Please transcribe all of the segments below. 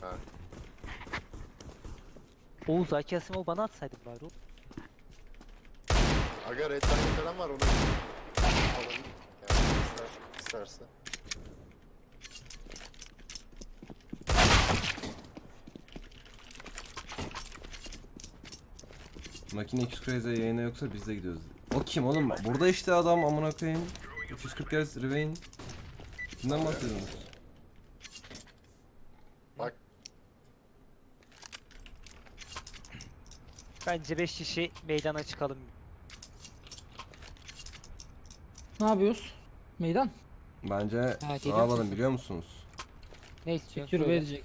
Ha. Oğuz Aki Asimov bana atsaydın bari oğlum. Aga red line falan var onu. Alabilir. Yani ister, isterse. Makine 200 crazy yayına yoksa biz de gidiyoruz. O kim oğlum? Burada işte adam amına koyayım. 340 Hz Rivain. Kimden bahsediyorsunuz? Bence 5 kişi meydana çıkalım. Ne yapıyoruz? Meydan. Bence ne geliyor yapalım biliyor musunuz? Ne istiyorsun? Secure söyle. verecek.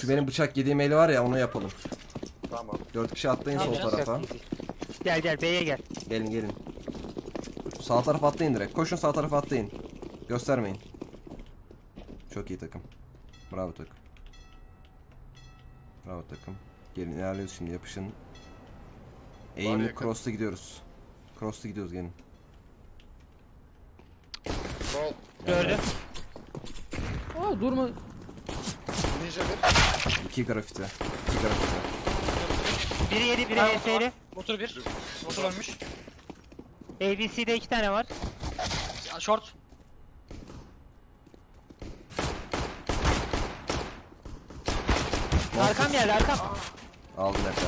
Şu benim bıçak yediğim eli var ya onu yapalım. Tamam. 4 kişi atlayın sol yapacağız? tarafa. Gel gel B'ye gel. Gelin gelin. Sağ tarafa atlayın direkt. Koşun sağ tarafa atlayın. Göstermeyin. Çok iyi takım. Bravo takım. Bravo takım. Gelin ilerliyoruz şimdi yapışın. Aim'li yakın. cross'ta gidiyoruz. Cross'ta gidiyoruz gelin. Sol. Gördüm. Aa durma. Ninja bir. 2 grafiti. 2 grafiti. Biri yedi biri Ha, HS'li. Motor 1. Motor ölmüş. ABC'de 2 tane var. Ya, Short. Arkam geldi arkam. Aldın Efe.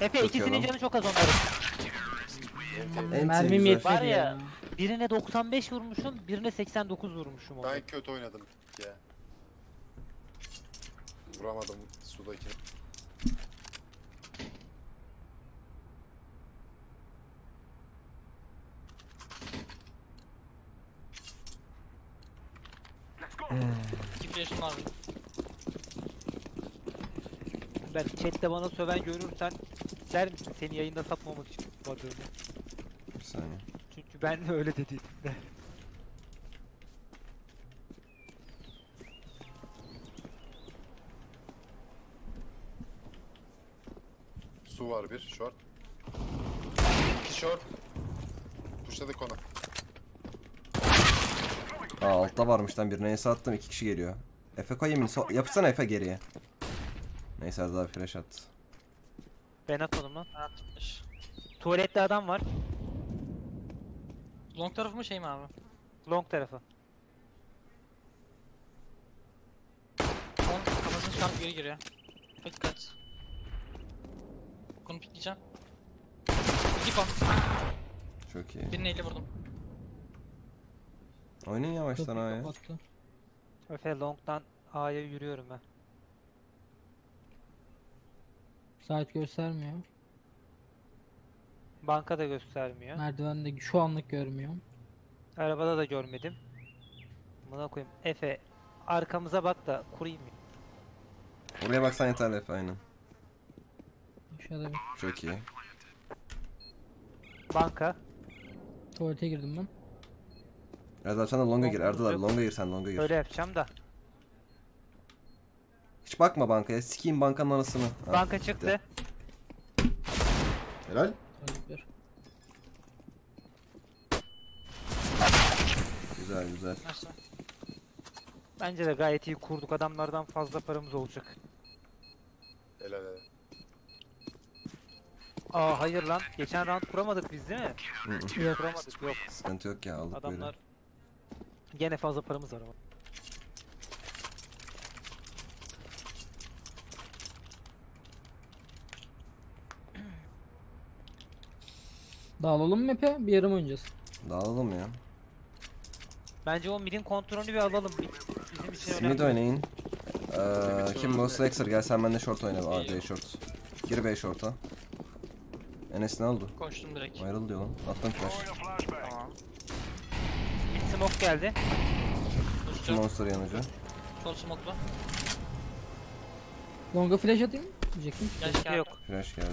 Efe Çok ikisinin canı çok az onların. Mermim yetmedi Var ya. ya. Birine 95 vurmuşum, birine 89 vurmuşum. Ben kötü oynadım ya. Vuramadım sudaki. İki flash'ım var. Ben chatte bana söven görürsen der misin seni yayında satmamak için tutmadığımı? Bir saniye. Çünkü ben de öyle dediydim de. Su var bir short. İki short. Pushladık onu. Aa altta varmış lan birine ace attım 2 kişi geliyor. Efe koyayım mı? So yapsana Efe geriye. Neyse Erdal abi flash attı. Ben atmadım lan. Ha, tutmuş. Tuvalette adam var. Long tarafı mı şey mi abi? Long tarafı. Long kafasını çıkarıp geri giriyor. Dikkat. Bunu pikleyeceğim. İki kon. Çok iyi. Birini elle vurdum. Oynayın yavaştan A'ya. kapattı. Efe long'dan A'ya yürüyorum ben. Saat göstermiyor. Banka da göstermiyor. Merdivende şu anlık görmüyorum. Arabada da görmedim. Buna koyayım. Efe arkamıza bak da kurayım mı? Buraya baksan yeterli Efe aynen. Aşağıda bir Çok iyi. Banka. tuvalete girdim ben. Erdal sen de longa gir. Erdal abi longa gir sen longa gir. Öyle yapacağım da. Hiç bakma bankaya. Sikeyim bankanın anasını. Ha, Banka çıktı. Helal. Güzel güzel. Bence de gayet iyi kurduk. Adamlardan fazla paramız olacak. Helal helal. Aa hayır lan. Geçen round kuramadık biz değil mi? Hı hı. Yok. Kuramadık yok. Sıkıntı yok ya aldık Adamlar böyle. gene fazla paramız var ama. Dağılalım mı map'e? Bir yarım oynayacağız. Dağılalım ya. Bence o midin kontrolünü bir alalım. Bir- Bizim için Siz önemli. mid oynayın. Ee, kim bu? Slexer gel sen benimle short oyna. Aa. B short. Gir B short'a. Enes ne oldu? Koştum direkt. Ayrıl diyor lan. Attım flash. Tamam. Mid smoke geldi. Düştü. monster yanıcı. Short smoke'lu. Longa flash atayım. Diyecektim. Gel Hiçbir gel. yok. Flash geldi.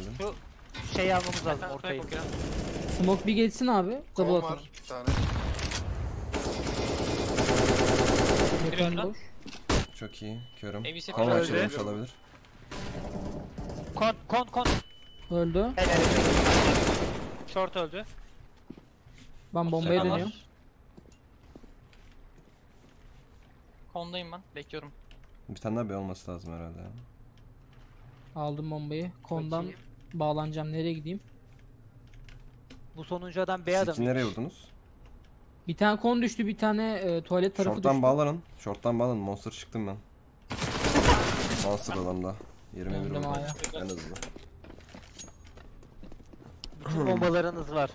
Şu şey almamız lazım ortayı. Smoke bir geçsin abi. Double var bir tane. Mekan boş. Çok iyi. Körüm. Kon öldü. açılmış olabilir. Kon kon kon. Öldü. Helal. Short öldü. Ben bombaya var. dönüyorum. Kondayım ben. Bekliyorum. Bir tane daha B olması lazım herhalde ya. Aldım bombayı. Kondan bağlanacağım. Nereye gideyim? Bu sonuncu adam B adam. City nereye vurdunuz? Bir tane kon düştü, bir tane e, tuvalet tarafı Short'tan düştü. bağlanın. Short'tan bağlanın. Monster çıktım ben. Monster adamda. 21 Döndüm. En hızlı. Bütün bombalarınız var.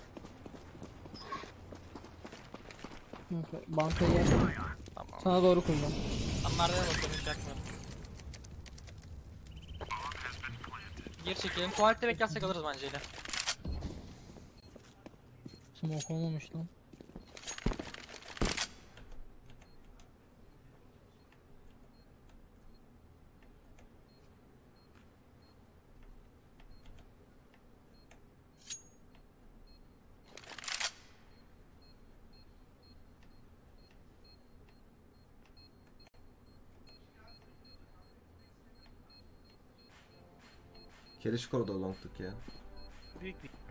Neyse, Bankaya gel. Tamam. Sana doğru koyacağım. Hiç yakmıyorum. Geri çekelim. Tuvalette beklersek alırız bence yine. Smoke olmamış lan. Keleş koruda longtuk ya. Büyük bir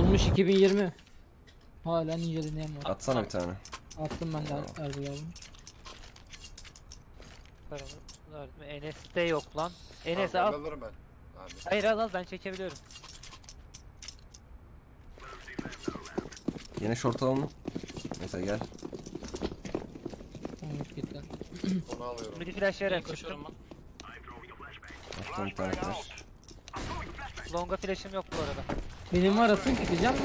olmuş 2020. Hala ninja dinleyen var. Atsana bir tane. Attım ben de Erbil abi. Enes'te yok lan. Enes Tamam, al. ben alırım ben. Abi. Hayır al al ben çekebiliyorum. Yine short alalım. Neyse gel. Tamam. Onu alıyorum. Midi flashlayarak Geri koşuyorum ben. Attım bir tane flash. Longa flash'ım yok bu arada. Benim var atın gideceğim mi?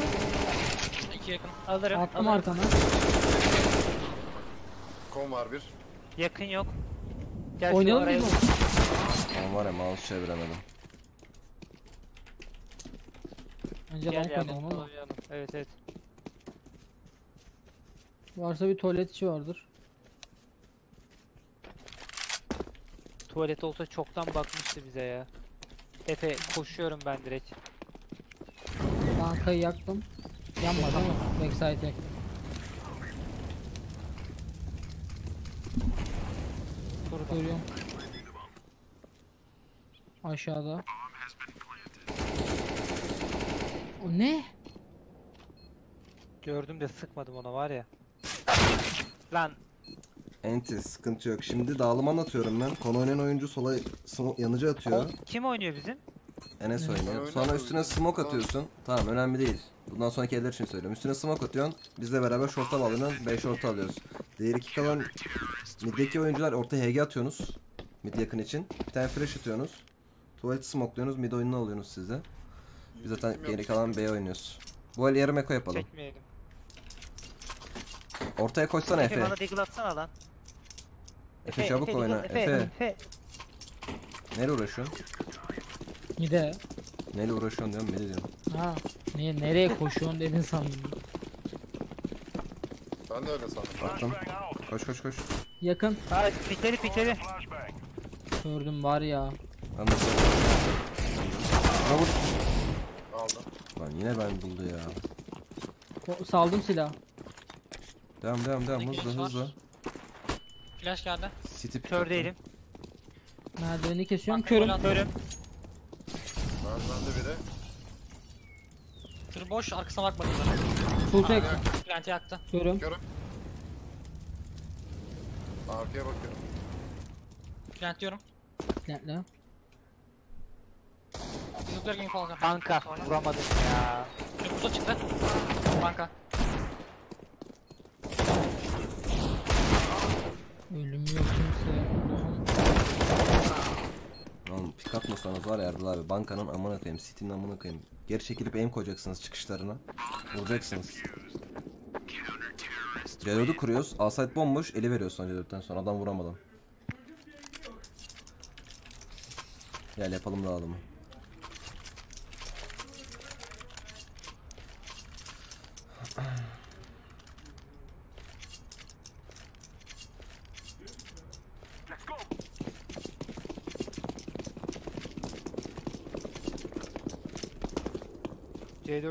İki yakın. Alırım. Attım alırım. arkana. Kon var bir. Yakın yok. Gel Oynayalım mi? Ama var ya mouse çeviremedim. Bence Gel long ya oynayalım ama. Evet evet. Varsa bir tuvalet içi vardır. Tuvalet olsa çoktan bakmıştı bize ya. Efe koşuyorum ben direkt. Bankayı yaktım. Yanmadı ama backside yaktım. Görüyorum. Aşağıda. O ne? Gördüm de sıkmadım ona var ya. Lan Enti sıkıntı yok. Şimdi dağılım anlatıyorum ben. Konu oynayan oyuncu sola yanıcı atıyor. kim oynuyor bizim? Enes oynuyor. Sonra üstüne smoke atıyorsun. Tamam önemli değil. Bundan sonraki eller için söylüyorum. Üstüne smoke atıyorsun. Bizle beraber short'a bağlanıyorsun. 5 short alıyoruz. Diğer iki kalan middeki oyuncular orta HG atıyorsunuz. Mid yakın için. Bir tane flash atıyorsunuz. Tuvalet smokluyorsunuz. Mid oyununu alıyorsunuz size. Biz zaten geri kalan B oynuyoruz. Bu el yarım eko yapalım. Çekmeyelim. Ortaya koşsana Efe, Efe. bana deagle atsana lan. Efe çabuk deagle, oyna. Efe, Efe. Efe. Neyle uğraşıyorsun? Gide. Neyle uğraşıyorsun diyorum. Midi diyorum. Ha. Niye nereye koşuyorsun dedin sandım. Ben de öyle sandım. Attım. Koş koş koş. Yakın. Ha piteli piteli. Gördüm var ya. Ben de vur. Aldım. Lan yine ben buldu ya. Ko- saldım silah. Devam devam devam Peki, hızlı var. hızlı. Flash geldi. City pick Kör attım. değilim. Merdiveni kesiyorum. Körüm. Körüm. Merdivende biri. Tır boş arkasına bakmadım Full tek. ben. Plant'i yaktı. Körüm. Görüm. Arkaya bakıyorum. Plant diyorum. Netle. Nuclear Game Falcon. Banka. Vuramadım ya. Nüfusa çıktı. Banka. Ölüm yok kimse. Oğlum pick atmasanız var ya Erdal abi bankanın amına koyayım City'nin amına koyayım. Geri çekilip aim koyacaksınız çıkışlarına. Vuracaksınız. C4'ü kuruyoruz. Asayt bomboş. Eli veriyorsun C4'ten sonra adam vuramadan. Gel yapalım dağılımı.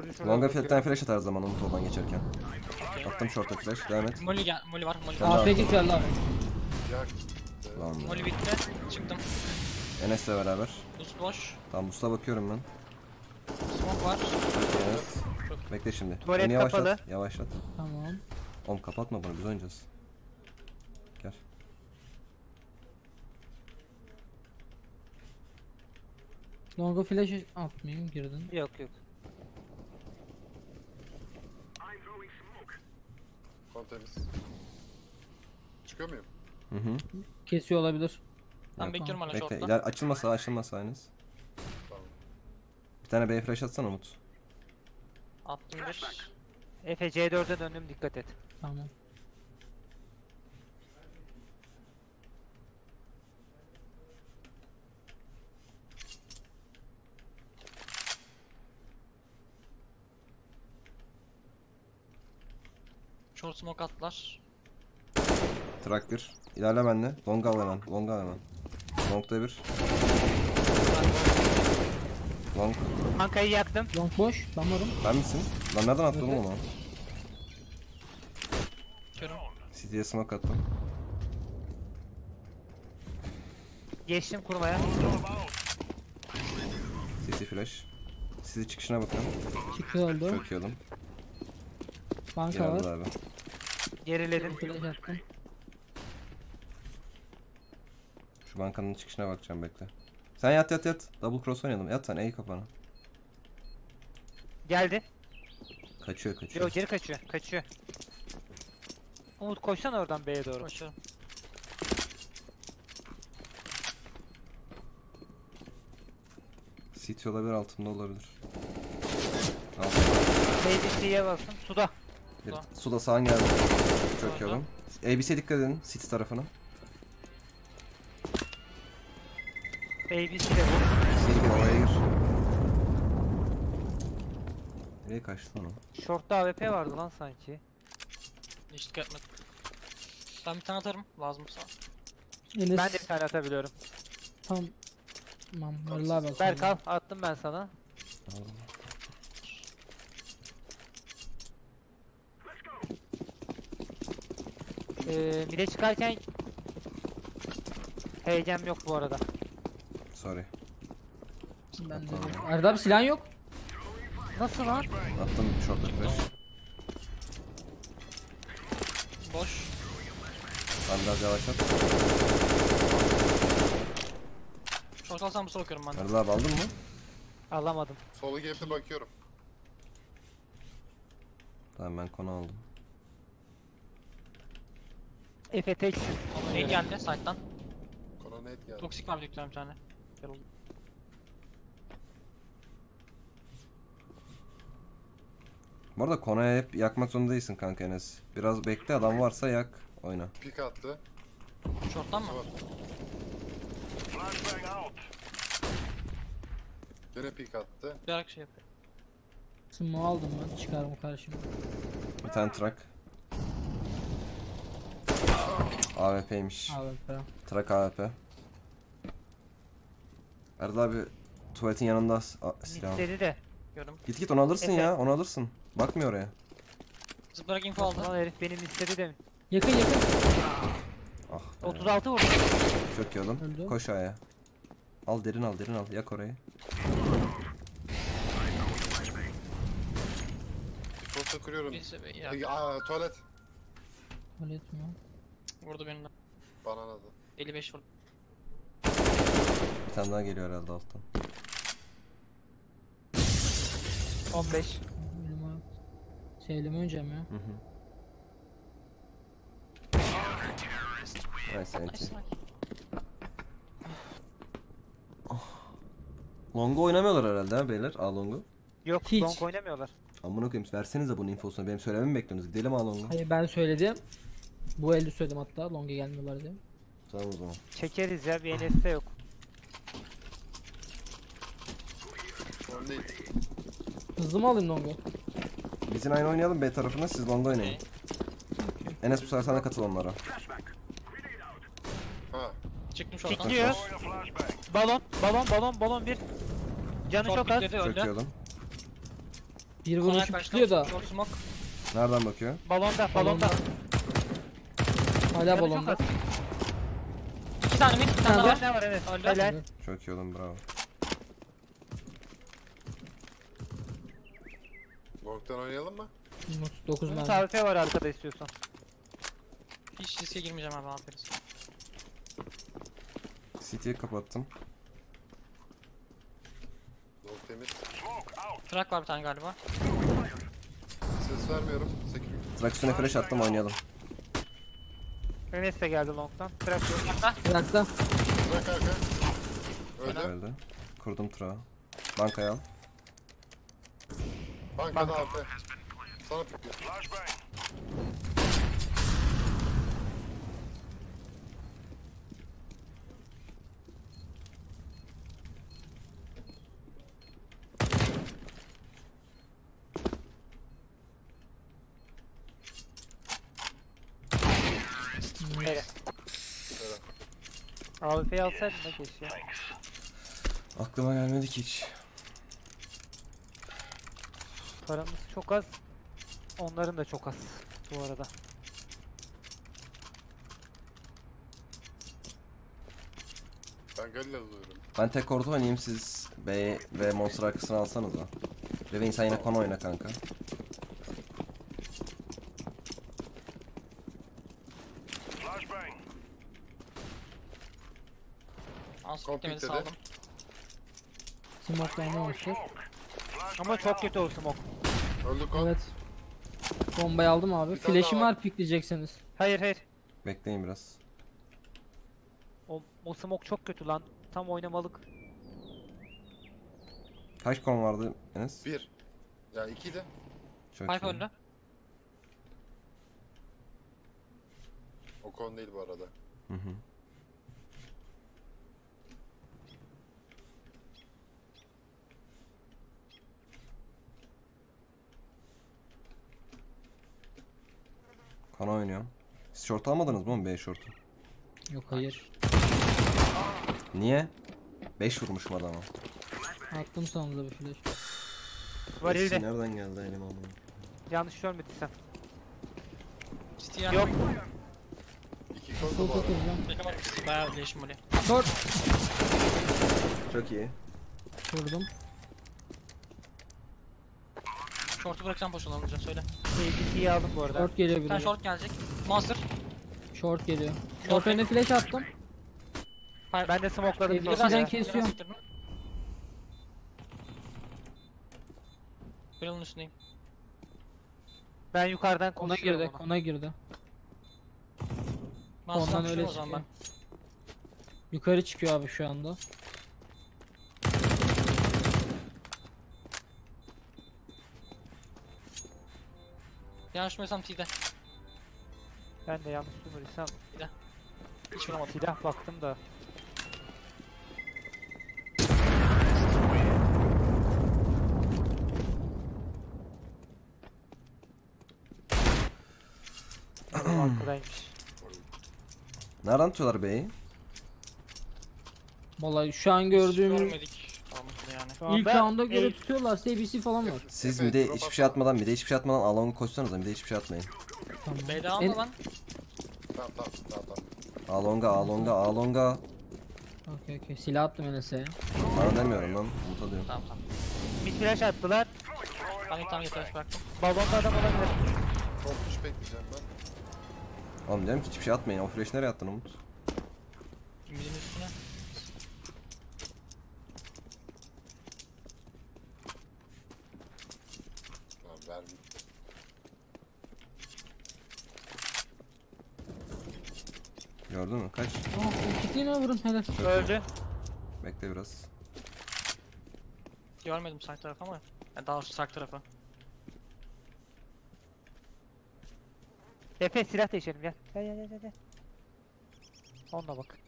C4'ü şurada Longa field'den flash atar zaman Umut oradan geçerken. Attım short'a flash. Devam et. Molly gel. Molly var. Molly var. AP git. Yak. Lan be. Molly bitti. Çıktım. Enes'le beraber. Buz boş. Tamam Bus'a bakıyorum ben. smoke var. Evet. Bekle şimdi. Tuvalet Onu yavaşlat. kapalı. Yavaşlat. Tamam. Oğlum kapatma bunu biz oynayacağız. Gel. Longa flash atmayayım girdin. Yok yok. Kon temiz. Çıkıyor muyum? Hı hı. Kesiyor olabilir. Ben bekliyorum hala Bekle. short'ta. İler açılmasa açılmasa henüz. Tamam. Bir tane B flash atsana Umut. Attım bir. Efe C4'e döndüm dikkat et. Tamam. Short smoke attılar. Trak 1. İlerle benle. Long al hemen. Long al hemen. Long'da bir. Long. Bankayı yaktım. Long boş. Ben varım. Ben misin? Lan nereden attın Evet. oğlum onu? Körüm. City'ye smoke attım. Geçtim kurmaya. City flash. City çıkışına bakın. Çok iyi oğlum. Banka Geldi var. abi. Geriledim. Flash attım. Şu bankanın çıkışına bakacağım bekle. Sen yat yat yat. Double cross oynayalım. Yat sen eğ kafana. Geldi. Kaçıyor kaçıyor. Yok geri kaçıyor. Kaçıyor. Umut koşsana oradan B'ye doğru. Koşuyorum. City olabilir altında olabilir. Altında. ABC'ye bastım. Suda. Bir, Suda. suda sağın geldi. Çok iyi Suda. oğlum. ABC dikkat edin. City tarafına. ABC de bu. Gir oraya gir. Nereye kaçtı lan o? Short'ta AWP vardı lan sanki. Hiç dikkat etmedim. Ben bir tane atarım. Lazımsa. Enes. Ben de bir tane atabiliyorum. Tam. Tamam. Vallahi bak. Attım ben sana. Ee, mide çıkarken heyecan yok bu arada. Sorry. Ben de. Erda abi silahın yok. Nasıl lan? Attım short'a flash. Boş. Ben biraz yavaşlat. Short alsam bu sola bakıyorum ben de. Erdal abi aldın mı? Alamadım. Solu gap'e bakıyorum. Tamam ben konu aldım. Efe tek. Ne geldi side'dan. Kona net geldi. Toksik var bir tane. Yarıldı. Bu arada konuya hep yakmak zorunda değilsin kanka Enes. Biraz bekle adam varsa yak. Oyna. Pik attı. Short'tan mı? Var. Gene pik attı. Bir şey yap. Smoke aldım ben. Çıkarım karşıma. Bir tane truck. AWP'ymiş. AWP. Truck AWP. Erdal abi tuvaletin yanında silah. İstedi de. Gördüm. Git git onu alırsın Efe. ya onu alırsın. Bakmıyor oraya. Zıplarak info aldı. Lan herif benim istedi de. Yakın yakın. Ah. be. 36 vurdu. Çok iyi oğlum. Öldü. Koş aya. Al derin al derin al. Yak orayı. Default'a kuruyorum. Birisi be- ya. Peki, Aa tuvalet. Tuvalet mi? Vurdu beni de. Bananadı. 55 vurdu. Bir tane daha geliyor herhalde alttan. 15. Elime Seyleme oynayacağım ya. Hı hı. Nice anti. Long'u oynamıyorlar herhalde ha beyler. A Long'u. Yok Hiç. long oynamıyorlar. Amına koyayım versenize bunun infosunu. Benim söylememi mi bekliyorsunuz? Gidelim A Long'u. Hayır ben söyledim. Bu elde söyledim hatta. Long'a gelmiyorlar diye. Tamam o zaman. Çekeriz ya bir NS'de yok. Sorun değil. Hızlı mı alayım Long'u? Bizim aynı oynayalım B tarafına siz Long'da oynayın. Enes bu sefer de katıl onlara. Ha. Çıktım short'tan. Pikliyor. Balon, balon, balon, balon bir. Canı çok az. Bir vuruşu pikliyor da. Nereden bakıyor? Balonda, balonda. Hala Canı çok balonda. az. İki tane mid, bir Bir tane tane var. daha var evet. Öldü. Helal. Çok iyi oğlum bravo. Long'dan oynayalım mı? 9 Bunun mermi. KVP var arkada istiyorsan. Hiç riske girmeyeceğim abi aferin. CT'yi kapattım. Long temiz. Trak var bir tane galiba. Ses vermiyorum. Security. Traksiyona flash attım oynayalım. Enes de geldi long'dan. Trap yok. Bıraktı. Bırak arka. Öldü. Öldü. Kurdum trağı. Bankaya al. Bankada altı. Sana. Evet. Şöyle. AWP'yi alsaydın da keşke. Aklıma gelmedi ki hiç. Paramız çok az. Onların da çok az bu arada. Ben Galil alıyorum. Ben tek orta oynayayım siz B ve monster arkasını alsanız da. Revin sen yine konu oyna kanka. Dedi. saldım. Smoke'la oynamışlar. Ama çok kötü o smoke. Öldük o. Evet. Bombayı aldım abi. Bir tane Flash'im daha var. var pikleyeceksiniz. Hayır hayır. Bekleyin biraz. O, o smoke çok kötü lan. Tam oynamalık. Kaç kon vardı Enes? Bir. Ya iki de. Çok Pipe iyi. O kon değil bu arada. Hı hı. Kana oynuyorum. Siz short almadınız mı B short'u? Yok hayır. Niye? 5 vurmuşum adama. Attım sanırım bir flash. Varilde. Nereden geldi elim amına? Yanlış yani. Yok. Sol. Beklemedim. Bayağı değişim. Short. Çok iyi. Vurdum. Short'u bırakacağım pozisyonu alınca söyle. APC'yi aldım bu arada. Short geliyor Bir tane biri. short gelecek. Monster. Short geliyor. Short önüne flash attım. Pipe. Ben de smokeladım. Sonra sen ya. kes- kesiyorum. Barrel'ın üstündeyim. Ben yukarıdan Kona konuşuyorum girdi. ona. Kona girdi. Ondan Ondan öyle öyle o zaman çıkıyor. ben. Yukarı çıkıyor abi şu anda. Yanlış mı T'de. Ben de yanlış duymadıysam. Hiç vuramadım. Silah baktım da. Arkadaymış. Nereden tutuyorlar B'yi? Vallahi şu an Hiç gördüğümüz Görmedik. Tamam ilk rounda göre tutuyorlarsa ABC falan var. Siz Efe, bir de hiçbir şey atmadan bir de hiçbir şey atmadan alongu koşsanıza bir de hiçbir şey atmayın. Tamam. En- alma lan. Tamam tamam tamam tamam. Alonga alonga alonga. Okey okey. Silah attım Enes'e. Bana demiyorum lan. Umut alıyorum. Tamam tamam. Bir flash attılar. Ben bir tane getirmiş bıraktım. Balonda adam olabilir. Çok kuş bekleyeceğim ben. Oğlum diyorum ki hiçbir şey atmayın. O flash nereye attın Umut? Üstüne. Tamam ver bitti. Gördün mü? Kaç? Gittiğine vurun helal. Öldü. Bekle biraz. Görmedim sağ tarafı ama. Yani daha doğrusu sağ tarafı. Efe silah değişelim gel. Gel gel gel gel. Onunla bak.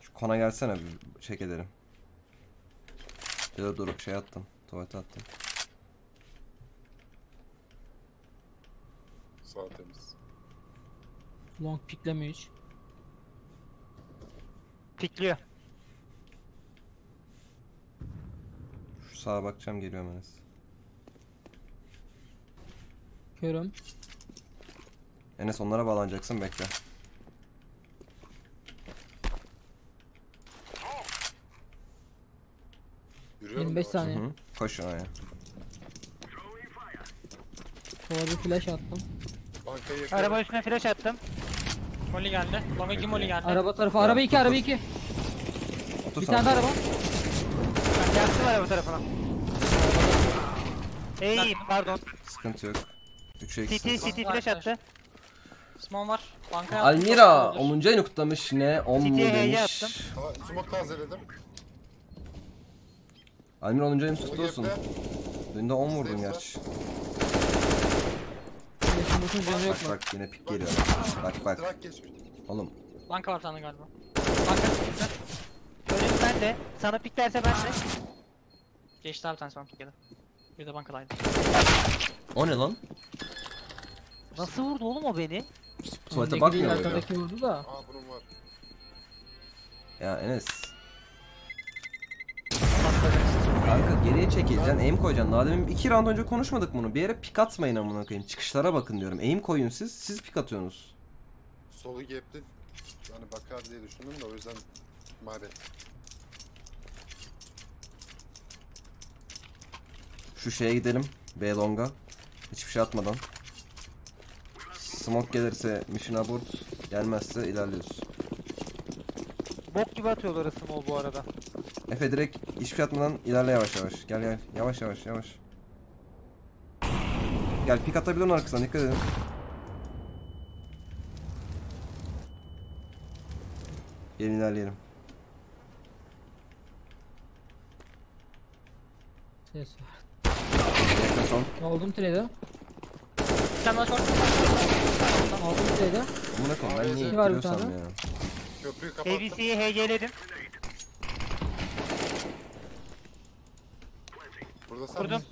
Şu kona gelsene bir çek edelim. Ya da dur şey attım. Tuvalete attım. Sağ temiz. Long piklemiyor hiç. Pikliyor. Şu sağa bakacağım geliyorum Enes. Körüm. Enes onlara bağlanacaksın bekle. Yürüyorum 25 yavaş. Hı saniye. hı. Koş oraya. Sola bir flash attım. Bankayı yakıyorum. Araba üstüne flash attım. Molly geldi. Longa iki Molly geldi. Araba tarafı. Araba 2 araba 2. Otur Bir tane de araba. Yaktım araba tarafına. Ey pardon. Sıkıntı yok. 3 City eksi. City flash attı. Small var. Bankaya attım, Almira çok olabilir. 10. ayını kutlamış ne 10 mu demiş. attım. Aa, Smoke tazeledim. Almira 10. ayını kutlu olsun. Dün de 10 vurdun gerçi. Canı yok Bak mu? bak yine pik geliyor. Bak bak. Geçmiş. Oğlum Banka var sende galiba. Banka. Önüm ben de. Sana piklerse ben de. Geçti abi tanesi bana pikleri. Bir de bankadaydı. o ne lan? Nasıl vurdu oğlum o beni? Tuvalete Öndeki bakmıyor değil, muydu? Arkadaki vurdu da. Aa bunun var. Ya Enes. Kanka geriye çekileceksin, aim koyacaksın. Daha demin iki round önce konuşmadık bunu. Bir yere pik atmayın amına koyayım. Çıkışlara bakın diyorum. Aim koyun siz, siz pik atıyorsunuz. Solu gap'ti. Hani bakar diye düşündüm de o yüzden mabet. Şu şeye gidelim. B longa. Hiçbir şey atmadan. Smoke gelirse mission abort. Gelmezse ilerliyoruz. Bok gibi atıyorlar small bu arada. Efe direkt hiçbir atmadan ilerle yavaş yavaş. Gel gel. Yavaş yavaş yavaş. Gel pik atabilir onun arkasından dikkat edin. Gelin ilerleyelim. Ses var. Yakın son. Aldım trade'e. Tane daha short. Aldım trade'e. Amına koyayım ben niye İki var bir tane. ya. Köprüyü kapattım. ABC'yi HG'ledim. Burada sen Vurdum.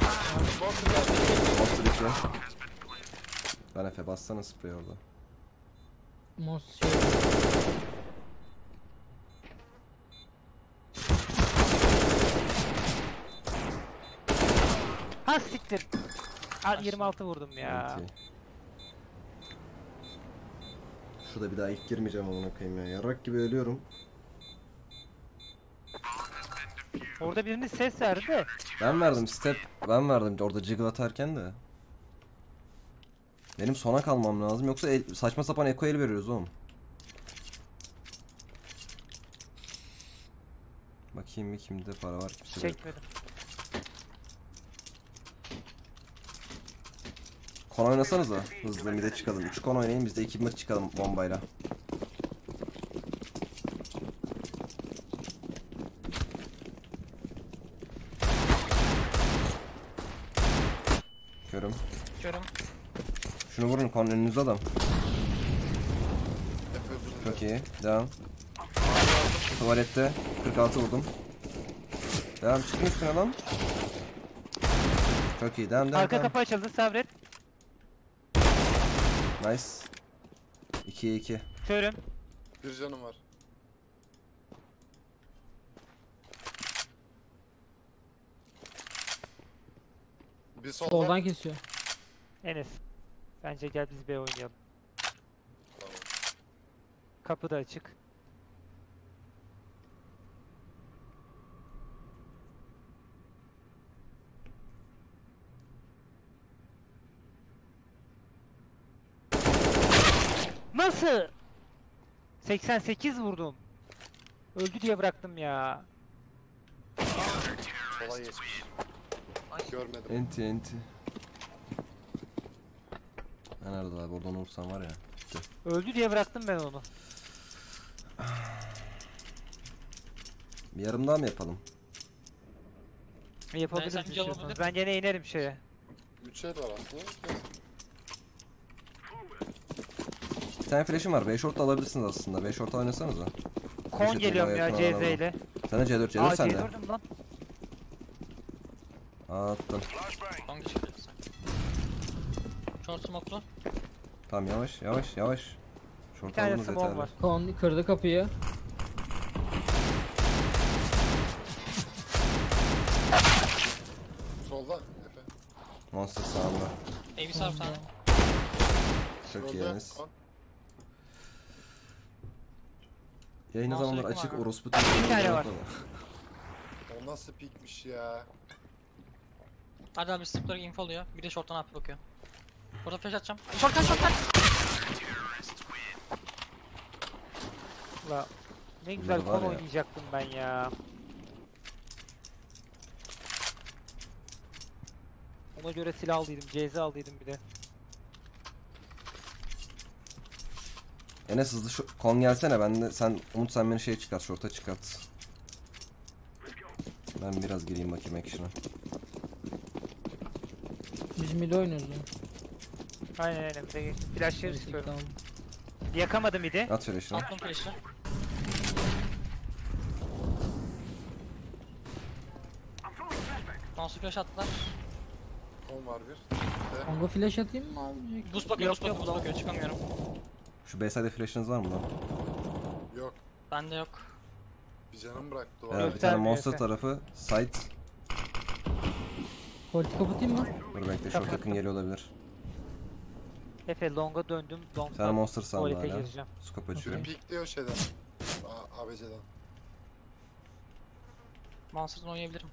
Monster geldi. Monster 2. Ben Efe bassana sprey orada. Mos şey. Ha siktir. Ha, 26 vurdum ya. Evet. Şurada bir daha ilk girmeyeceğim amına koyayım ya. Yarrak gibi ölüyorum. Orada birinin ses verdi. Ben verdim step. Ben verdim orada jiggle atarken de. Benim sona kalmam lazım yoksa el- saçma sapan eko el veriyoruz oğlum. Bakayım bir kimde para var kimse yok. Kon oynasanıza hızlı bir de çıkalım. 3 kon oynayın biz de 2 maç çıkalım bombayla. Körüm. Körüm. Şunu vurun kon önünüzde adam. Çok iyi. Devam. Tuvalette 46 vurdum. Devam çıkın üstüne lan. Çok iyi. Devam devam. Arka devam. kapı açıldı sabret. Nice. 2'ye 2. Körüm. Bir canım var. Bir sol Soldan kesiyor. Enes. Bence gel biz B oynayalım. Tamam. Kapı da açık. Nasıl? 88 vurdum. Öldü diye bıraktım ya. Sola geçmiş. Görmedim. Enti enti. Ben nerede abi oradan vursam var ya. Gitti. Öldü diye bıraktım ben onu. Bir yarım daha mı yapalım? Yapabiliriz sence istiyorsanız. olabilir. Ben gene inerim şeye. Üç el var aslında. Neyse. Bir tane flash'im var. B short da alabilirsiniz aslında. B short oynasanıza. Kon Teşekkür geliyorum ya CZ ile. Sen de C4 C4 Aa sende. C4'üm lan. Attım. Longa çıktı sen. Short smoke'lu. Tamam yavaş yavaş yavaş. Bir Short tane aldınız smoke yeterli. var. Kon kırdı kapıyı. Solda Efe. Monster sağında. ABC var bir tane. Çok Solda. Kon. Yayın ne zamanlar açık var. orospu Bir tane var. O nasıl pikmiş ya? Hadi abi stripleri info oluyor. Bir de short'tan AP bakıyor. Burada flash atacağım. Short kaç short kaç. La ne güzel Bunlar var kon ya. oynayacaktım ben ya. Ona göre silah aldıydım, CZ aldıydım bir de. Enes hızlı şu kon gelsene ben de sen Umut sen beni şeye çıkart şorta çıkart. Ben biraz gireyim bakayım action'a. Biz mid oynuyoruz lan. Aynen aynen bir de geçtim. Neyse, sıkıyorum. tamam. Yakamadım bir de. At şöyle şunu. Attım flash'ı. Monster flash attılar. Kon var bir. Kongo flash atayım mı abi? Boost bakıyor, boost bakıyor, boost bakıyor. Çıkamıyorum. Şu B'side'de flash'ınız var mı lan? Yok. Bende yok. Bir canım bıraktı o. Evet, bir tane monster tarafı side. Politik kapatayım mı? Dur bekle short yakın geliyor olabilir. Efe longa döndüm. Bir tane Long'dan monster tuvalete hala. gireceğim. Scope açıyorum. pikliyor şeyden. A ABC'den. Monster'dan oynayabilirim.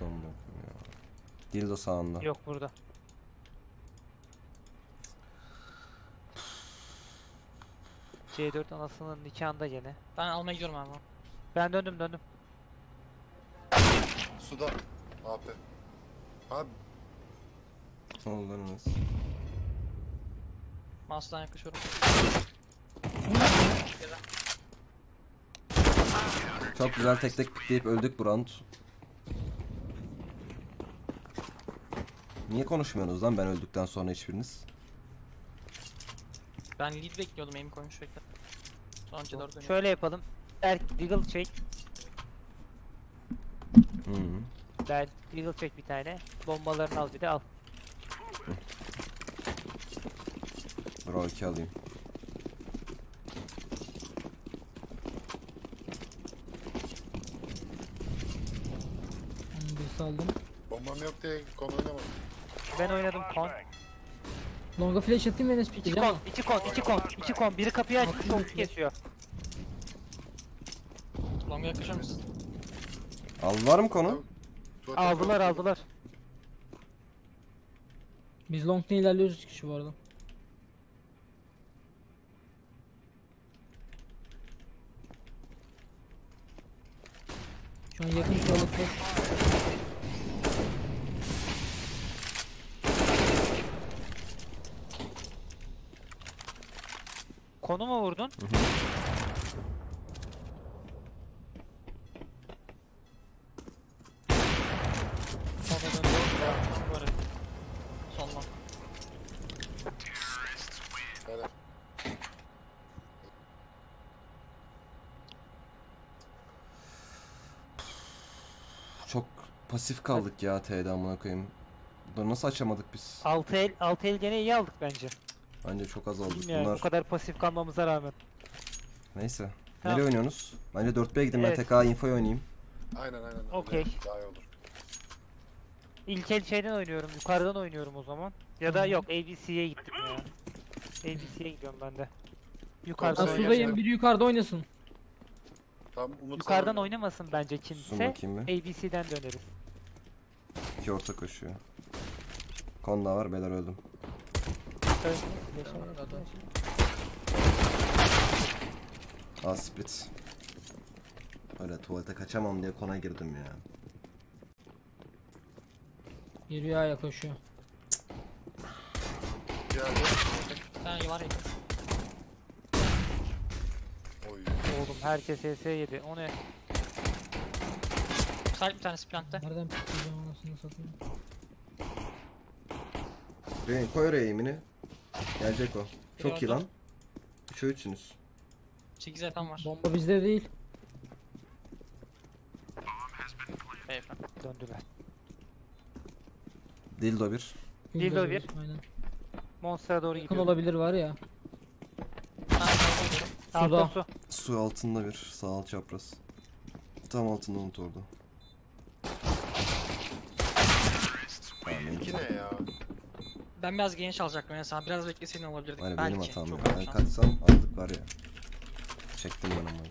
Buradan bakıyor ya. Dildo sağında. Yok burada. C4 anasının nikahında gene. Ben almaya gidiyorum abi. Ben döndüm döndüm. Suda. AP. Abi Ne oldu lan Enes? Monster'dan yaklaşıyorum. Çok güzel tek tek pikleyip öldük bu round. Niye konuşmuyorsunuz lan ben öldükten sonra hiçbiriniz? Ben lead bekliyordum aim koymuş bekle. Sonra C4 dönüyor. Şöyle yapalım. Berk Deagle çek. Hı -hı. Berk Deagle çek bir tane. Bombalarını al bir de al. Bro 2 alayım. Onu bir saldım. bombam yok diye kon oynamadım. Ben oynadım kon. Longa flash atayım Enes İki kon, iki kon, iki kon, iki kon. Biri kapıyı açmış, çok atıyor. kesiyor. Long'a yaklaşır mısın? Aldılar mı konu? Aldılar, aldılar. Biz long'da ilerliyoruz üç kişi bu arada. Şu an yakın şuralık boş. Konu mu vurdun? Çok pasif kaldık ya T'de amına koyayım. Bunları nasıl açamadık biz? 6 el, 6 el gene iyi aldık bence. Bence çok az aldık Yani bunlar. bu kadar pasif kalmamıza rağmen. Neyse. Tamam. Nereye oynuyorsunuz? Bence 4B'ye gidin ben Evet. tek A info'yu oynayayım. Aynen aynen. Okey. Daha iyi olur. İlk el şeyden oynuyorum, yukarıdan oynuyorum o zaman. Ya da yok, ABC'ye gittim ya. ABC'ye gidiyorum ben de. Yukarıdan Ben Ben oynayacağım. sudayım biri yukarıda oynasın. Tam Umut Yukarıdan sana- oynamasın bence kimse. ABC'den döneriz. İki orta koşuyor. Kon daha var beyler öldüm. Evet. A split. Öyle tuvalete kaçamam diye kona girdim ya. Yürüyor aya koşuyor. Geldi. Tane var ya. Oy. Oğlum herkes HS yedi. O ne? Side bir tanesi plantte. Nereden pikleyeceğim anasını satayım. Koy oraya eğimini. Gelecek o. Çok iyi lan. 3'e 3'sünüz. 8 FM var. Bomba bizde değil. Beyefendi. Döndüler. Dildo 1. Dildo bir. Aynen. Monster'a doğru Yakın olabilir var ya. Suda. su. Su altında bir. Sağ alt çapraz. Tam altında unut orada. Tamam, İki ne ya? Ben biraz genç alacaktım mesela biraz bekleseydin olabilirdik. Hani Belki. benim hatam. Çok ya. Ben kaçsam aldık var ya. Çektim ben onu.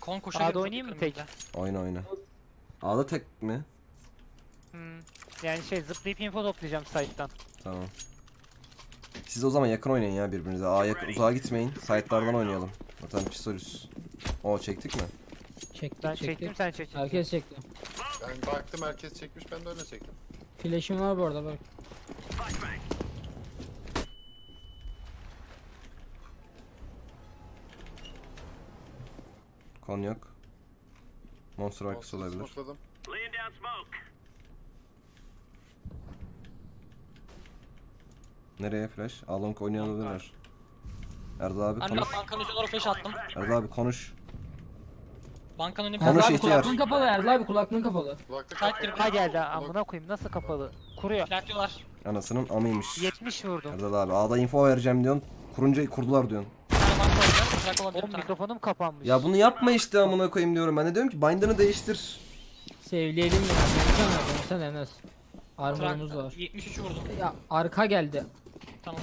Kon koşu A'da oynayayım mı tek? Oyna oyna. A'da tek mi? Hmm. Yani şey zıplayıp info toplayacağım site'dan. Tamam. Siz o zaman yakın oynayın ya birbirinize. A'ya yakın- uzağa gitmeyin. Site'lardan oynayalım. Zaten Pistorius. O çektik mi? Çektik Ben çektik. çektim sen çektin. Herkes çekti. Ben baktım herkes çekmiş ben de öyle çektim. Flash'im var bu arada bak. Konyak. Monster arkası olabilir. smokladım. Nereye flash? Alonk oynayabilirler. Erdal abi Ben konuş. de bankanın üzerine doğru flash attım. Erdal abi konuş. Bankanın önüne Konuş abi ihtiyar. kulaklığın kapalı Erdal abi kulaklığın kapalı. Kulaklık kapalı. Ha geldi amına koyayım nasıl kapalı? Kuruyor. Flertiyorlar. Anasının amıymış. 70 vurdum. Erdal abi A'da info vereceğim diyorsun. Kurunca kurdular diyorsun. Bir tane banka olacak. Flash olabilir Oğlum bir tane. mikrofonum kapanmış. Ya bunu yapma işte amına koyayım diyorum. Ben de diyorum ki bind'ını değiştir. Sevleyelim ya. Dönsen ya dönsen Enes. Armorumuz Trak- var. 73 vurdum. Ya arka geldi. Tamam.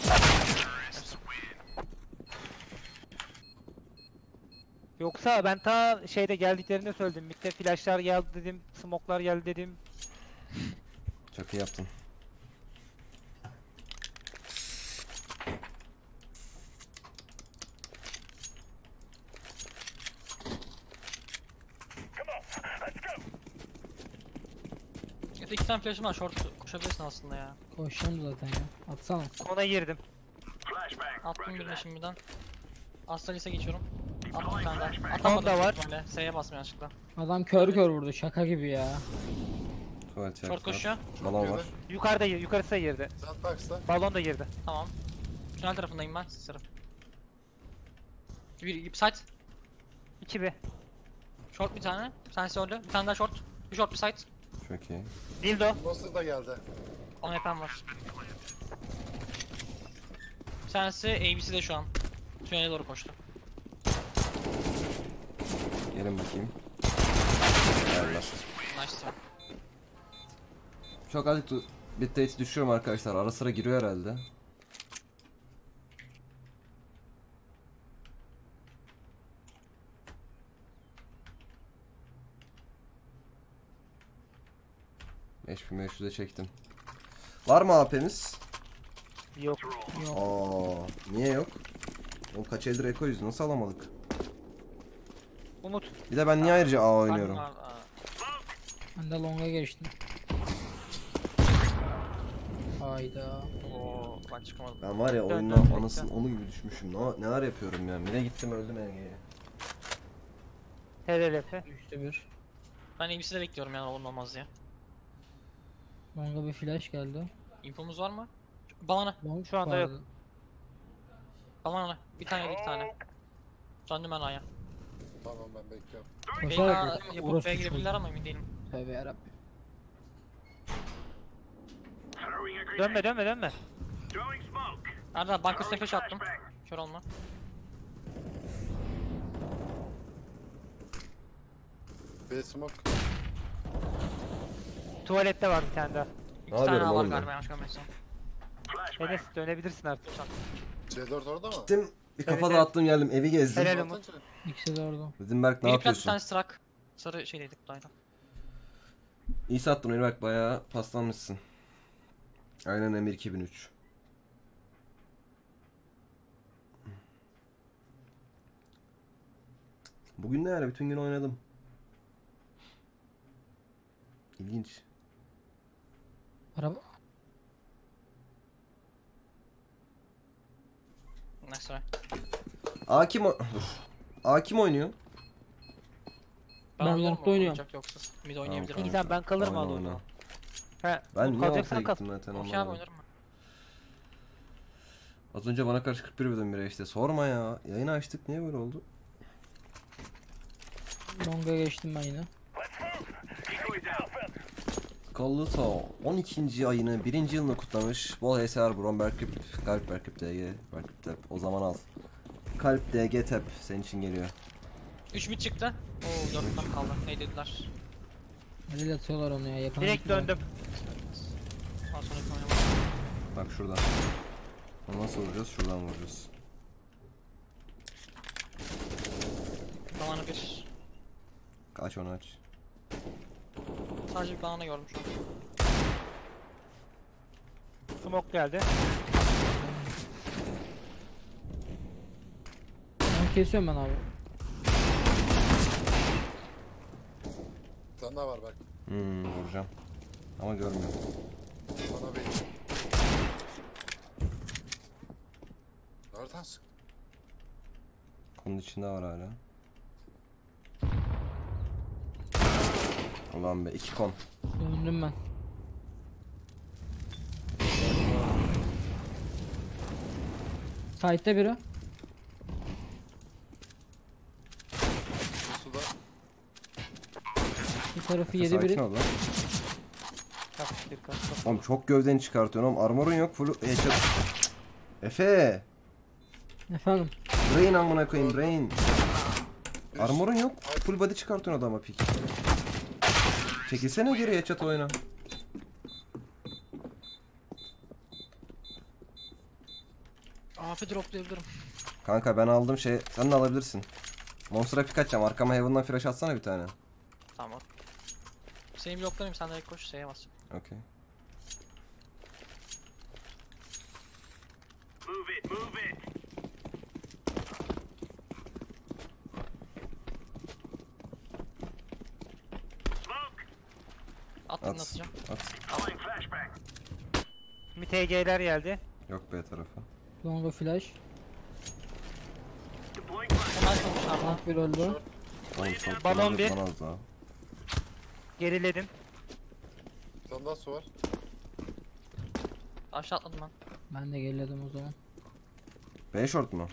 Yoksa ben ta şeyde geldiklerinde söyledim. Mid'de flashlar geldi dedim. Smoklar geldi dedim. Çok iyi yaptın. Efe iki tane flash'ım var. Short koşabilirsin aslında ya. Koşacağım zaten ya. Atsana. Kona girdim. Attım birine şimdiden. Astralis'e geçiyorum. Attım bir Atamadım da var. Böyle. S'ye basmıyor yanlışlıkla. Adam kör kör vurdu şaka gibi ya. Tuvalet Short koşuyor. Balon var. Yukarıda yukarısı da girdi. Sandbox'ta. Balon da girdi. Tamam. Tünel tarafındayım ben. Siz taraf. Bir, bir site. 2B. Short bir tane. Bir tanesi öldü. Bir tane daha short. Bir short bir site. Çok iyi. Dildo. Monster da geldi. 10 HP'm var. Bir tanesi ABC'de şu an. Tünele doğru koştu. Gelin bakayım. Try. Çok azıcık bitrate düşüyorum arkadaşlar. Ara sıra giriyor herhalde. ...5500'e çektim. Var mı AP'miz? Yok. Yok. Aa, niye yok? O kaç eldir Eko'yuz nasıl alamadık? Umut. Bir de ben niye ayrıca A oynuyorum? Ben de longa geçtim. Hayda. Oo, ben çıkamadım. Ben var ya dön, anasının onu gibi düşmüşüm. Ne, neler yapıyorum ya. Bir de gittim öldüm Enge'ye. TRLF. Düştü bir. Ben ABC'de bekliyorum yani olur olmaz diye. Longa bir flash geldi. Infomuz var mı? Balana. Long Şu anda yok. vardı. Balana. Bir tane iki tane. Döndüm ben A'ya. Tamam ben bekliyorum. Koşarak B'ye yapıp B'ye girebilirler ama emin değilim. Tövbe yarabbim. Dönme dönme dönme. Nerede? Banka flash attım. Kör olma. B smoke. Tuvalette var bir tane daha. İki Ne tane yapıyorum daha var oğlum ben? galiba yanlış görmediysem. Enes dönebilirsin artık. C4 orada mı? Gittim bir kafa Evet, dağıttım geldim evi gezdim. Helal. Umut. İkisi de orada. Dedim Berk ne Biri plat bir yapıyorsun? tanesi trak. Sarı şeydeydik dayda. İyi sattın oyunu Berk bayağı paslanmışsın. Aynen Emir 2003. Bugün ne yani bütün gün oynadım. İlginç. Araba. Try. A kim o- Dur. A kim oynuyor? Ben long'da oynuyorum. oynayacak Yoksa mid oynayabilirim. Tamam. İyi tamam ben kalırım al. He. Ben niye kalacaksan ortaya kal. gittim zaten Okey abi anlamadım. oynarım ben. Az önce bana karşı 41 birden bire işte. Sorma ya. Yayını açtık niye böyle oldu? Longa geçtim ben yine. Kalluto 12. ayını 1. yılını kutlamış. Bol HSR Bron Berkip, Kalp Berkip DG, Berkip Tep. O zaman al. Kalp DG Tep senin için geliyor. 3 mid çıktı. Oo 4 tam kaldı. Ne dediler? Nereye atıyorlar onu ya? Yapan Direkt döndüm. Ondan sonra. Bak şurada. Onu nasıl vuracağız? Şuradan vuracağız. Zamanı bir. Aç onu aç. Sadece bir banana gördüm şu an. Smoke geldi. Ben kesiyorum ben abi. Bir tane daha var bak. Hmm, vuracağım. Ama görmüyorum. Bana bir. Nereden sık? Konun içinde var hala. Ulan be iki kon. Döndüm ben. Site'de biri. Bu suda. Bir tarafı yedi biri. ol lan. Kapıştır kapıştır. Oğlum çok gövdeni çıkartıyorsun oğlum. Armorun yok. Full headshot. Efe. Efendim. Brain amına koyayım brain. Armorun yok. Full body çıkartıyorsun adama pik. Çekilsene geri headshot oyna. AP droplayabilirim. Kanka ben aldım şey. Sen de alabilirsin. Monster'a pik atacağım. Arkama Heaven'dan flash atsana bir tane. Tamam. Seni bloklarım sen direkt koş şeye bas. Okey. At At. atacağım. At. Bir TG'ler geldi. Yok B tarafı. Longa flash. Tank bir öldü. Oğlum çok Balon bir. lan az daha. Geriledim. Bir tane daha su var. Aşağı atladım ben. Ben de geledim o zaman. B short mu?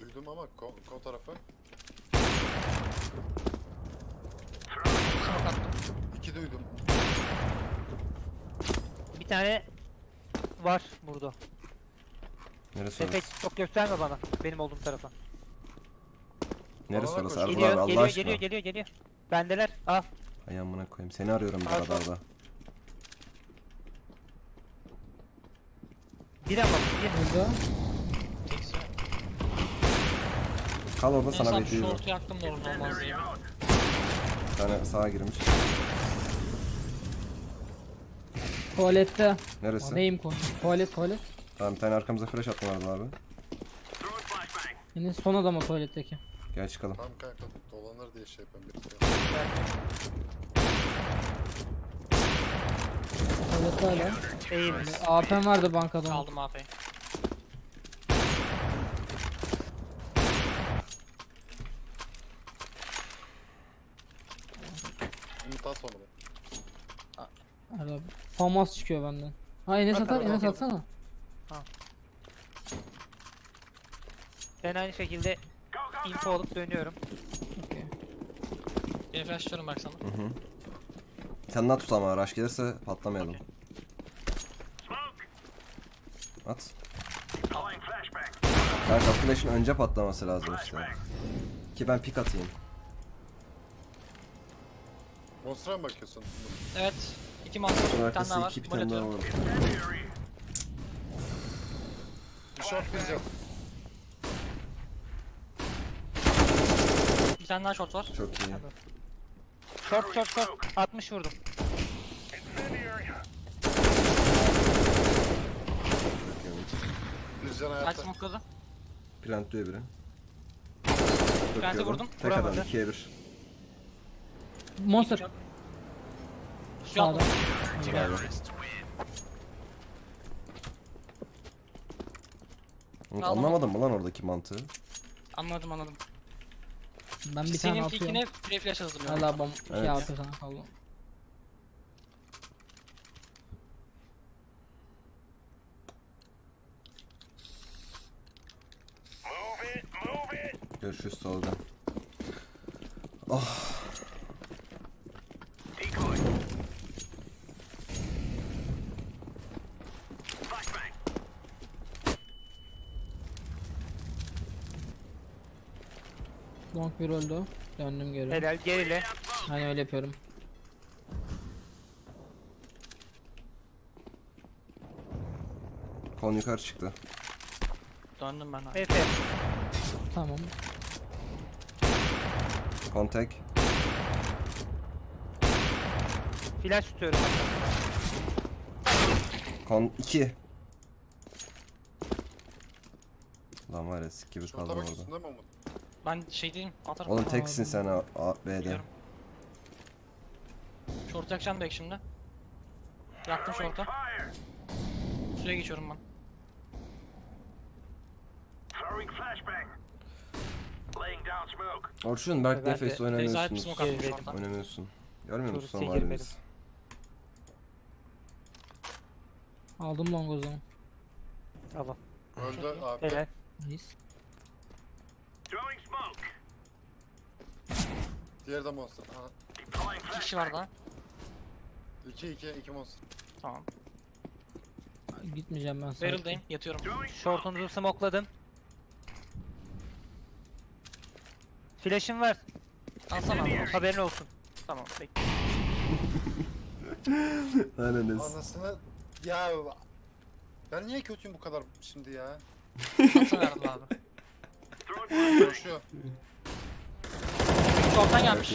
Duydum ama kon, kon tarafı. İki duydum. Tane var burada. Neresi Efe orası? çok gösterme bana. Benim olduğum tarafa. Neresi orası? koş. Erdal abi Geliyor, Allah geliyor, aşkına. geliyor, geliyor, geliyor. Bendeler. Al. Ay amına koyayım. Seni arıyorum bir Al, al. radarda. Bir ama bir. Burada. Kal orada sana son bir duyurum. short'u yaktım da orada olmaz. Bir tane sağa girmiş. Tuvalette. Neresi? Neyim konu? Tuvalet tuvalet. Tamam bir tane arkamıza flash Erdal abi. Yine son adam o tuvaletteki. Gel çıkalım. Tamam kanka dolanır diye şey. Bir Tuvalette hala. Eğil. AP'm vardı bankada. Aldım AP'yi. Umut at onu. Hala. Famas çıkıyor benden. Ha Enes At atar Enes at. atsana. Ben aynı şekilde info alıp dönüyorum. Beni flashlıyorum bak sana. Hı hı. Sen daha tut ama rush gelirse patlamayalım. At. Kanka flash'ın önce patlaması lazım işte. Ki ben pik atayım. Monster'a mı bakıyorsun? Evet. İki monster. Bir tane daha var. bir tane daha var. Bir short bir can. Bir tane daha short var. Çok iyi. Short short short. 60 vurdum. Can Kaç hayatta. smoke'ladı? Plantliyor biri. Plant'e Bakıyorum. vurdum. Tek adam Vuramadı. 2'ye 1. Monster. Sağda. Bravo. Umut, Aldım. Anlamadın mı lan oradaki mantığı? Anladım anladım. Ben bir tane Senin atıyorum. ilkine free flash hazırlıyorum. Hala bom Evet. şey sana kaldı. Bir öldü. Döndüm geri. Helal gerile. Hani öyle yapıyorum. Kon yukarı çıktı. Döndüm ben. abi. Efe. Tamam. Kon tek. Flash tutuyorum. Kon 2. Lan var ya sik gibi kaldım bak orada. üstünde mi Umut? Ben şey değilim. Atarım. Oğlum teksin sen A, A B'de. Short yakacağım direkt şimdi. Yaktım short'u. Suya geçiyorum ben. Orçun Berk Nefes oynamıyorsunuz. short'a. Oynamıyorsun. Görmüyor musun son halimiz? Aldım long o zaman. Tamam. Öldü abi. Nice. Diğeri de monster. Aha. İki kişi var daha. 2 2 2 monster. Tamam. Gitmeyeceğim ben sana. Barrel'dayım. Yatıyorum. Shortunuzu smokeladım. Flash'ım var. Alsana. Haberin olsun. Tamam. Bekle. Ananız. Anasını ya ben niye kötüyüm bu kadar şimdi ya? Alsana Erdal abi. Koşuyor. Short'tan gelmiş.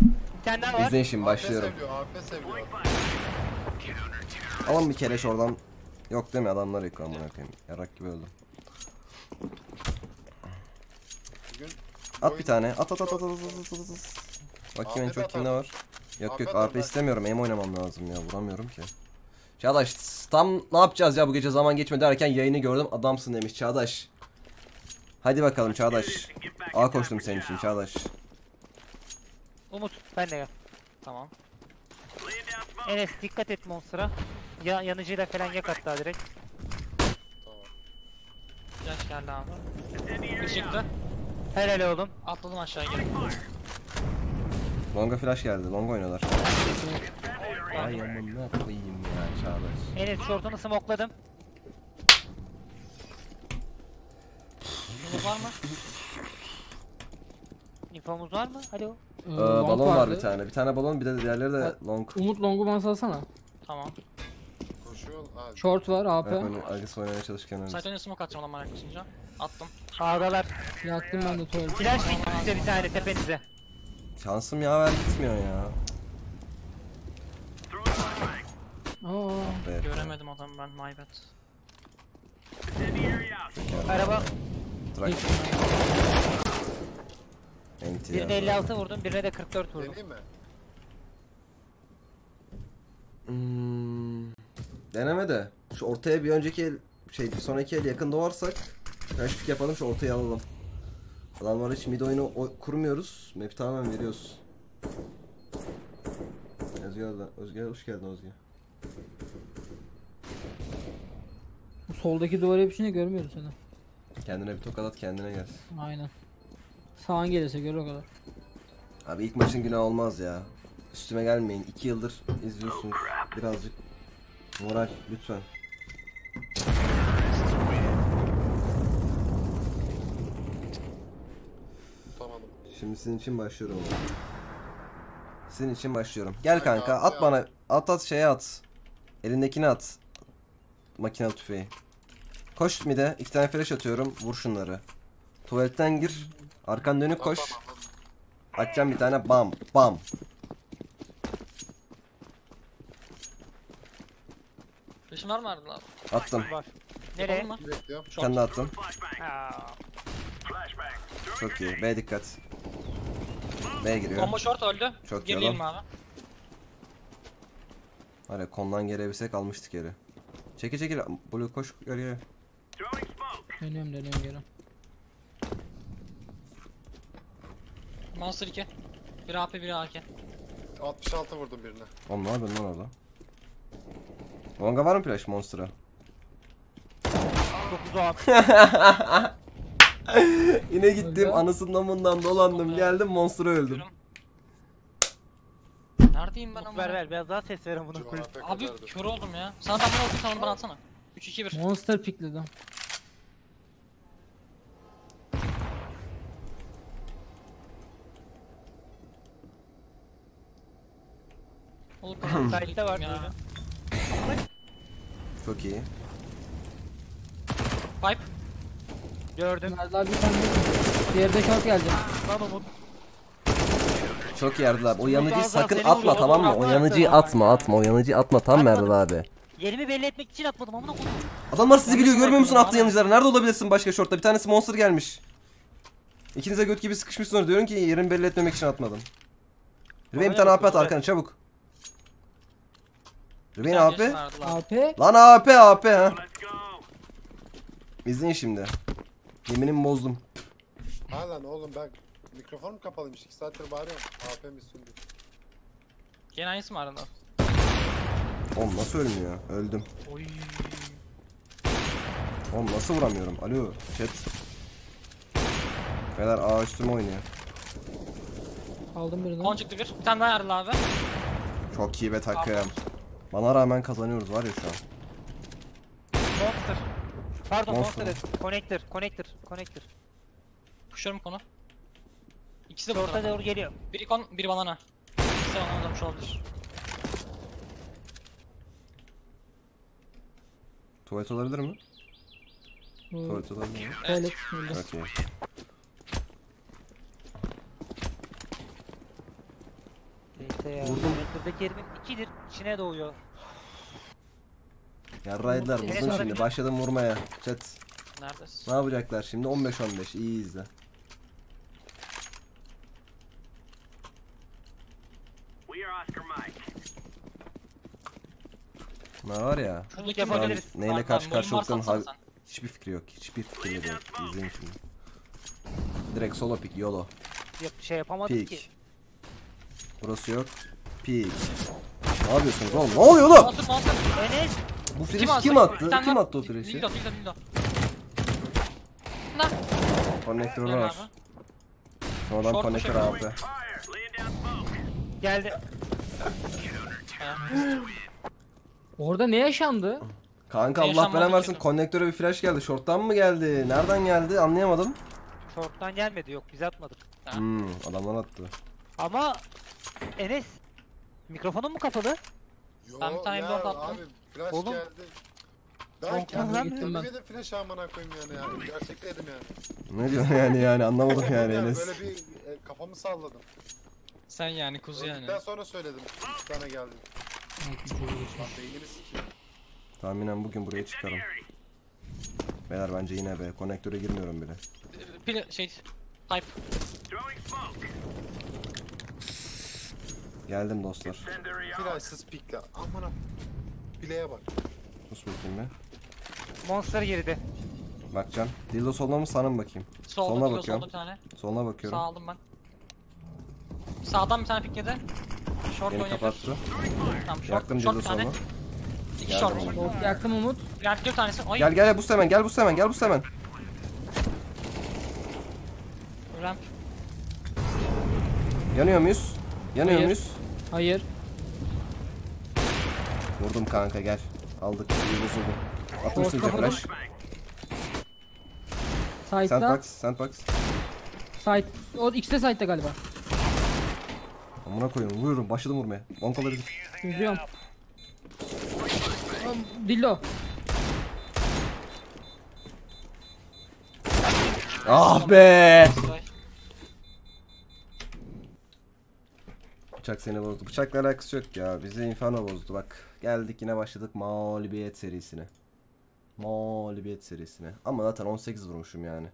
Bir tane daha var. İzleyin şimdi başlıyorum. AP seviyor, AP seviyor. Alın bir kere oradan. Yok değil mi adamlar yok amına koyayım. Yarak gibi öldüm. Bugün At bir tane. At at at at at at at at. at. Bakayım en çok kimde var. Yok yok AP istemiyorum. Aim oynamam lazım ya. Vuramıyorum ki. Çağdaş tam ne yapacağız ya bu gece zaman geçmedi derken yayını gördüm. Adamsın demiş Çağdaş. Hadi bakalım Çağdaş. A koştum senin için Çağdaş. Umut ben de gel. Tamam. Enes dikkat et monster'a. Ya yanıcıyla falan yak hatta direkt. tamam. Flash geldi abi. Bir çıktı. Helal oğlum. Atladım aşağıya. Longa flash geldi. Long oynuyorlar. Ay amına koyayım ya Çağdaş. Enes shortunu smokeladım. Yunus var mı? İnfomuz var mı? Alo. Ee, Ee, long balon var vardı. bir tane. Bir tane balon bir de diğerleri de long. Umut long'u bana salsana. Tamam. Koşuyor. Short var AP. Evet, hani Agis oynamaya çalışırken. Site önüne smoke atacağım adam merak basınca. Attım. Ağdalar. Yaktım ben de tuvalet. Flash bitti size bir tane tepenize. Şansım yaver gitmiyor ya. Aa, Be. Göremedim adamı ben my bad. Araba. Trak. Enti Birine ya. 56 vurdum, birine de 44 vurdum. deneyeyim mi? Hmm, deneme de. Şu ortaya bir önceki el, şey bir sonraki el yakın doğarsak Flashpick yapalım şu ortaya alalım. Adamlar hiç mid oyunu kurmuyoruz. Map tamamen veriyoruz. Özge, Özge hoş geldin Özge. bu soldaki duvara yapışınca görmüyoruz seni. Kendine bir tokat at kendine gel. Aynen. Sağın gelirse gör o kadar. Abi ilk maçın günah olmaz ya. Üstüme gelmeyin. 2 yıldır izliyorsunuz. Birazcık moral lütfen. Şimdi sizin için başlıyorum. Sizin için başlıyorum. Gel Kanka, at bana. At at şeye at. Elindekini at. Makinalı tüfeği. Koş mide. iki tane flash atıyorum. Vur şunları. Tuvaletten gir. Arkan dönük koş. Atacağım bir tane bam bam. Flash'ın var mı Erdal abi? Attım. Var. Nereye? Yapalım mı? Bekliyorum. Bir tane daha attım. Aa, Çok iyi. B dikkat. B giriyor. Combo short öldü. Çok iyi Gerileyelim lan. abi. Var ya kondan gelebilsek almıştık geri. Çekil çekil. Blue koş geriye. Dönüyorum dönüyorum geri. Monster 2. Bir AP bir AK. 66 vurdum birine. Oğlum ne yapıyorsun lan orada? Longa var mı flash monster'a? çok uzağım. Yine gittim anasından bundan dolandım geldim monster'a öldüm. Neredeyim ben ama? ver ver biraz daha ses ver amına koyayım. Abi kör oldum ya. Sana ben bunu okuyayım sana bana atsana. 3 2 1. Monster pickledim. Site'de var duydum. Çok iyi. Pipe. Gördüm. Erdal bir tane. Diğeri de short gelecek. Lan Umut. Çok abi. O yanıcıyı sakın seni atma vuruyor, tamam mı? O yanıcıyı atma. atma atma. O yanıcıyı atma tamam mı Erdal Atmadım. abi? Yerimi belli etmek için atmadım amına koyayım. Adamlar sizi biliyor görmüyor musun attığı yanıcıları? Nerede olabilirsin başka şortta? Bir tanesi monster gelmiş. İkinize göt gibi sıkışmışsınız. Diyorum ki yerimi belli etmemek için atmadım. Rüveyn bir tane AP at arkana çabuk. Tane AP. AP. Lan AP AP ha. İzleyin şimdi. Yeminimi bozdum. Ha lan oğlum ben mikrofonum kapalıymış. 2 saattir bağırıyorum. AP mi sündü? Gene aynısı mı arada? Oğlum nasıl ölmüyor? Öldüm. Oy. Oğlum nasıl vuramıyorum? Alo chat. Beyler A üstüme oynuyor. Aldım birini. Kon çıktı bir. Bir tane daha yarılı abi. Çok iyi be takım. Bana rağmen kazanıyoruz var ya şu an. Monster. Pardon Monster. Monster. evet. Connector. Connector. Connector. Kuşuyorum konu. İkisi de Orta burada. doğru geliyor. Biri kon, biri banana. İkisi de banana olmuş olabilir. Tuvalet olabilir mi? Bu Tuvalet olabilir mi? Tuvalet. öldü. Okey. Neyse yerimin ikidir. İçine doğuyor. Yarraydılar buldum şimdi. Başladım vurmaya. Chat. Neredesin? Ne yapacaklar şimdi? 15-15. İyi izle. Ne var ya? Yapabiliriz. var. Neyle Var, karşı karşı Boyun varsa olduklarını atsana hal- hiçbir fikri yok. Hiçbir fikri yok. İzleyin şimdi. Direkt solo pick YOLO. Yap, şey yapamadık ki. Pick. Burası yok. Pick. Ne yapıyorsunuz oğlum? Ne oluyor oğlum? Enes. Bu Kim flash attı? kim attı? tane Kim attı o flash'i? Dildo dildo dildo. Konnektör Gel var. abi. Sonradan konnektör abi. Geldi. Orada ne yaşandı? Kanka Ne Allah belanı versin konnektöre bir flash geldi. Short'tan mı geldi? Nereden geldi? Anlayamadım. Short'tan gelmedi. Yok biz atmadık. Ha. Hmm, adamlar attı. Ama Enes. Mikrofonun mu kapalı? Yo Ben bir tane ya blok attım. abi flash Oğlum. geldi. Ben Oğlum, kendim lan gittim ben. kendime de flash amına koyayım yani yani. Gerçekledim yani. Ne diyorsun yani yani anlamadım yani Yani Enes. Böyle bir e, kafamı salladım. Sen yani kuzu yani. Öldükten sonra söyledim. Bir tane geldi. Lan beynimi sikeyim. Tahminen bugün buraya çıkarım. Beyler bence yine be. Konnektöre girmiyorum bile. Pil şey pipe. Geldim dostlar. Flashsız pikle. Amına. Bileğe bak. Sus bakayım be. Monster girdi. Bakacağım. Dildo soluna mı sağına mı bakayım? Solda Soluna dildo, bakıyorum. solda bir tane. Soluna Sağ bakıyorum. aldım ben. Sağdan bir tane pikledi. Short Beni kapattı. Tamam short, Yaktım short dildo tane. soluna. İki Geldim short. Short yaktım Umut. Yani bir tanesi. Oy. Gel gel bu hemen gel bu hemen gel bu hemen. Ramp. Yanıyor muyuz? Yanıyor Hayır. muyuz? Hayır. Vurdum kanka gel. Aldık. İyi bozuldu. Kapadım. flash. Side'da. Sandbox, sandbox. Side. O ikisi de side'da galiba. Amına koyuyorum vuruyorum başladım vurmaya. Bonkaları Üzüyorum. Dillo. Ah be! Bıçak seni bozdu. Bıçakla alakası yok ya. Bizi Inferno bozdu bak. Geldik yine başladık mağlubiyet serisine. Mağlubiyet serisine. Ama zaten 18 vurmuşum yani.